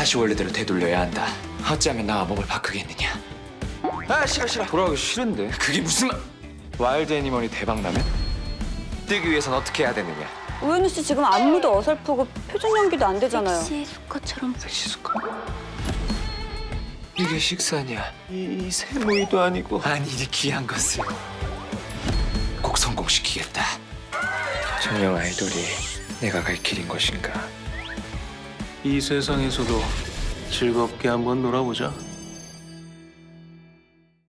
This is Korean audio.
다시 원래대로 되돌려야 한다. 어찌하면 나와 몸을 바꾸겠느냐? 아 싫어 싫어. 돌아가기 싫은데. 그게 무슨 말? 와일드 애니멀이 대박 나면 뜨기 위해선 어떻게 해야 되느냐? 우현우 씨 지금 안무도 어설프고 표정 연기도 안 되잖아요. 섹시 수컷처럼 섹시 수컷. 이게 식사냐? 이, 이 세모이도 아니고 아니 이 귀한 것을 꼭 성공시키겠다. 전형 아이돌이 내가 갈 길인 것인가? 이 세상에서도 즐겁게 한번 놀아보자.